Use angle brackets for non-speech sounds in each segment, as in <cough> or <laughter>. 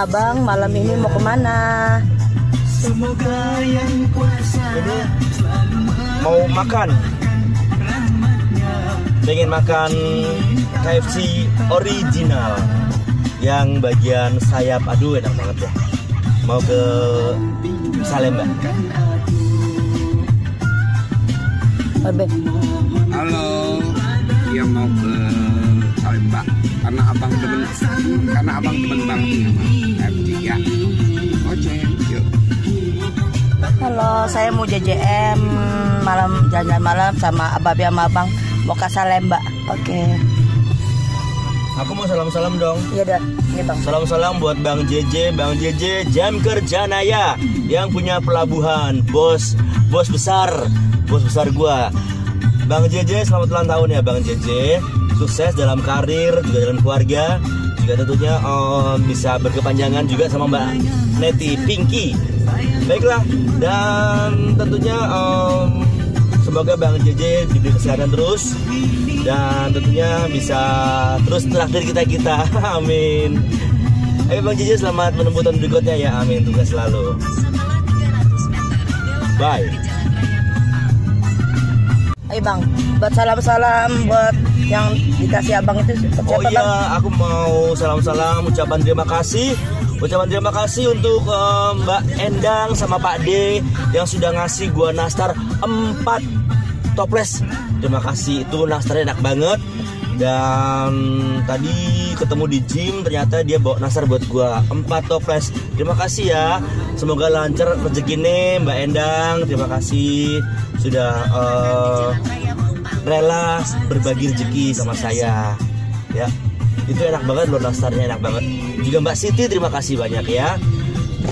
Abang malam ini mau ke mana? Jadi mau makan. Pengen makan KFC original yang bagian sayap. Aduh enak banget ya. Mau ke Salemba. Halo, dia mau ke Salemba karena abang demen karena abang demen banget sama FD ya. Oke, yuk. halo saya mau JJM malam jalan-jalan malam sama Ababi sama Abang mau ke Salemba. Oke. Aku mau salam-salam dong. Iya dah, ini Bang. Salam-salam buat Bang JJ, Bang JJ Jam Kerja Naya yang punya pelabuhan, bos, bos besar, bos besar gua. Bang JJ selamat ulang tahun ya Bang JJ. Sukses dalam karir, juga dalam keluarga, juga tentunya em, bisa berkepanjangan juga sama Mbak Neti Pinky. Baiklah, dan tentunya em, semoga Bang JJ diberi kesehatan terus dan tentunya bisa terus traktir kita kita. <laughs> Amin. Ayo Bang JJ selamat menempuh tahun berikutnya ya. Amin tugas selalu. Bye Ayo Bang, buat salam-salam buat yang dikasih Abang itu siapa oh iya aku mau salam-salam ucapan terima kasih. Ucapan terima kasih untuk eh, Mbak Endang sama Pak D yang sudah ngasih gua nastar 4 toples. Terima kasih itu nastarnya enak banget. Dan tadi ketemu di gym ternyata dia bawa nastar buat gua 4 toples. Terima kasih ya. Semoga lancar rezekinya Mbak Endang. Terima kasih sudah eh, rela berbagi rezeki sama saya. Ya itu enak banget loh nastarnya enak banget. Juga Mbak Siti terima kasih banyak ya.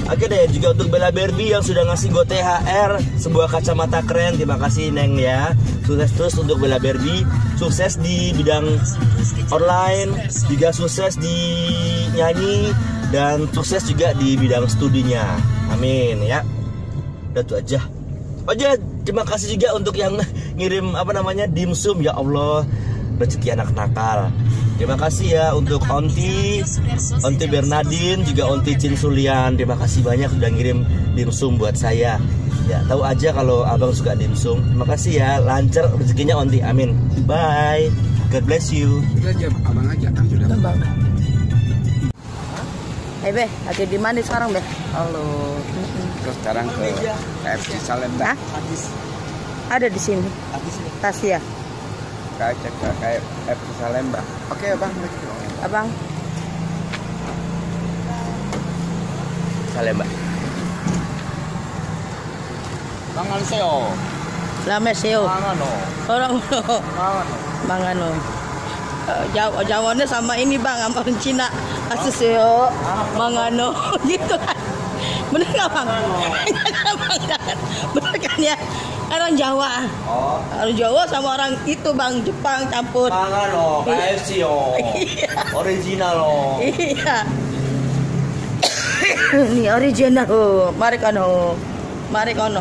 Oke deh juga untuk Bella Barbie yang sudah ngasih gue THR sebuah kacamata keren. Terima kasih Neng ya. Sukses terus untuk Bella Barbie sukses di bidang online juga sukses di nyanyi dan sukses juga di bidang studinya. Amin ya. Udah itu aja. Ya, terima kasih juga untuk yang ngirim apa namanya dimsum ya Allah rezeki anak nakal. Terima kasih ya untuk Onti, Onti Bernardin juga Onti Cin Sulian. Terima kasih banyak sudah ngirim dimsum buat saya. Ya tahu aja kalau abang suka dimsum. Terima kasih ya, lancar rezekinya Onti. Amin. Bye. God bless you. Aja abang aja kan sudah. Eh Be, lagi di mana sekarang Be? Halo. Terus sekarang ke KFC Salemba. Hah? Ada di sini. Tasya. Cek ke KFC Salemba. Oke abang. Abang, Salam, Mbak. Mangan seo. lama seo. Mangan no. Orang Mangan no. Mangano. Eh, Jawa Jawanya sama ini Bang, sama orang Cina. Asus seo. Mangano <laughs> gitu kan. Bener nggak Bang? Bener kan ya? Orang Jawa. Oh, Orang Jawa sama orang itu Bang Jepang campur. mangan lo, KFC oh. Original oh. Iya. <coughs> Ini original ho. Mari kono. Mari kono.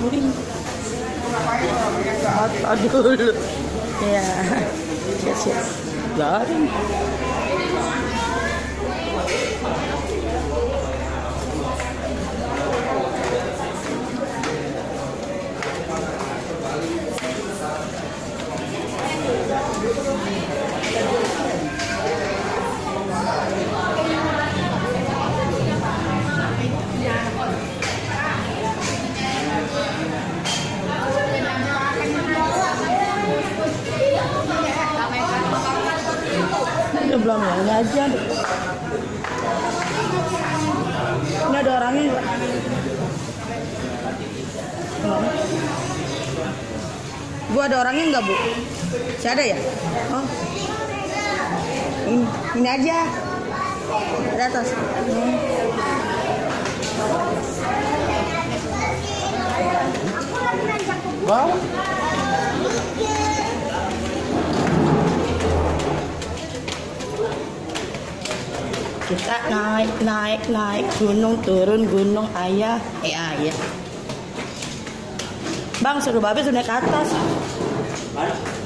Muring. Aduh. Ya. Siap siap. Ini belum yang aja. Ini ada orangnya nggak? Nggak. Bu ada orangnya nggak bu? Masih ada ya? Oh. Ini, ini aja. Di atas. Hmm. Wow. Kita naik, naik, naik gunung, turun gunung, ayah, eh ayah. Bang, suruh babe suruh naik ke atas.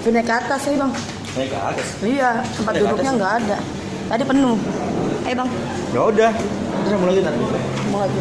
Suruh naik ke atas ya bang. Naik ke atas. Iya, tempat Naik duduknya nggak ada. Tadi penuh. Ayo bang, Ya udah. Terus mau lagi tadi. mau lagi.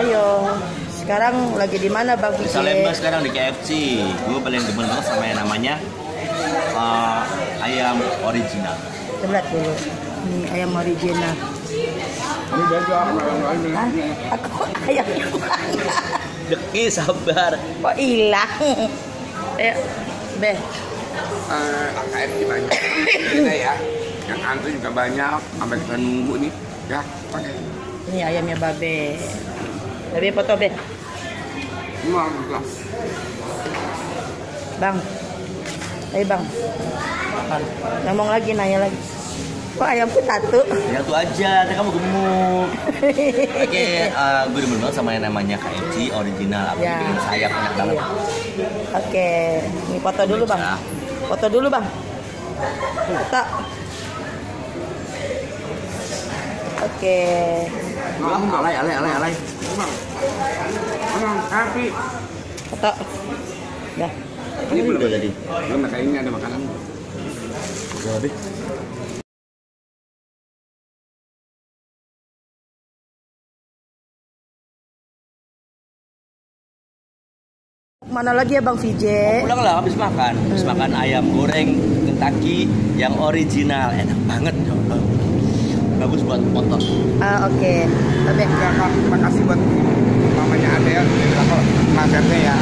Ayo. Sekarang lagi di mana bang Di? Salemba sekarang di KFC. Gue paling demen banget sama yang namanya uh, ayam original. Lihat dulu. Ini ayam original. Ini beda sama yang lain. Hah? Aku ayamnya <laughs> mana? Deki sabar. Kok hilang? Ayo, Be. Eh, AKM di banyak. Kita ya. Yang antri juga banyak. Sampai kita nunggu nih. Ya, pakai. Ini ayamnya Babe. Babe foto Be. Semua lah. Bang. Ayo Bang. Ngomong lagi, nanya lagi. Kok ayamku satu? Ya tuh aja, nanti kamu gemuk. Oke, uh, <laughs> gue demen banget sama yang namanya KFC original. Aku Ya. bikin sayap enak banget. Iya. Oke, ini foto dulu Bang. Ya. Foto dulu Bang. Foto. Oke. Alay, alay, alay, alay. Bang. Bang, tapi. Foto. Dah. Ini belum jadi. Belum kayak ini ada makanan. Udah habis. Mana lagi ya Bang VJ? Pulang lah habis makan. Habis makan ayam goreng Kentucky yang original. Enak banget. ya Allah. Bagus buat foto. Ah, oke. Babe. Ya, Kak, terima kasih buat mamanya Adel. Kalau nasihatnya ya.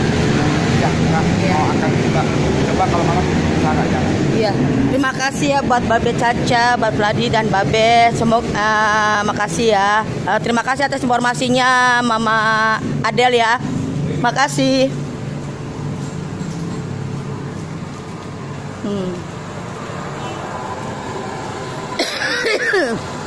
Ya, Kak, mau akan coba. Coba kalau malam bisa nggak jalan. Iya, terima kasih ya buat Babe Caca, buat Vladi dan Babe. Semoga ah, makasih ya. Ah, terima kasih atas informasinya Mama Adel ya. Makasih. Hmm. <coughs>